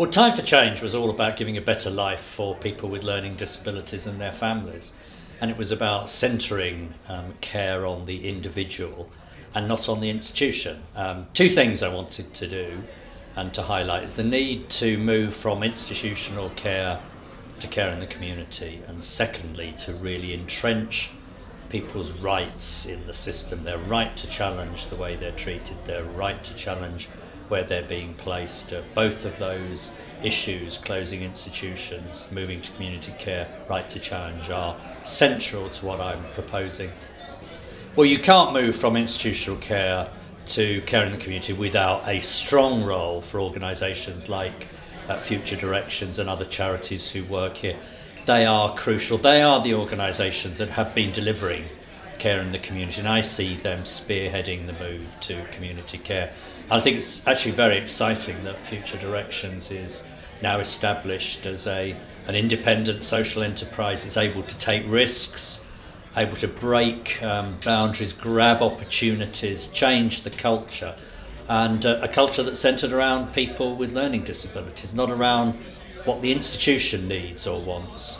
Well, Time for Change was all about giving a better life for people with learning disabilities and their families. And it was about centering um, care on the individual and not on the institution. Um, two things I wanted to do and to highlight is the need to move from institutional care to care in the community, and secondly, to really entrench people's rights in the system, their right to challenge the way they're treated, their right to challenge where they're being placed. Uh, both of those issues, closing institutions, moving to community care, right to challenge, are central to what I'm proposing. Well, you can't move from institutional care to care in the community without a strong role for organisations like uh, Future Directions and other charities who work here. They are crucial. They are the organisations that have been delivering care in the community, and I see them spearheading the move to community care. I think it's actually very exciting that Future Directions is now established as a an independent social enterprise. It's able to take risks, able to break um, boundaries, grab opportunities, change the culture, and uh, a culture that's centred around people with learning disabilities, not around what the institution needs or wants.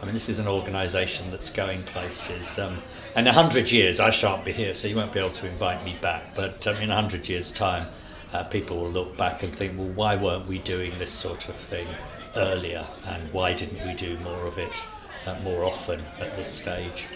I mean, this is an organisation that's going places. Um, in a hundred years, I shan't be here, so you won't be able to invite me back. But um, in a hundred years' time, uh, people will look back and think, well, why weren't we doing this sort of thing earlier? And why didn't we do more of it uh, more often at this stage?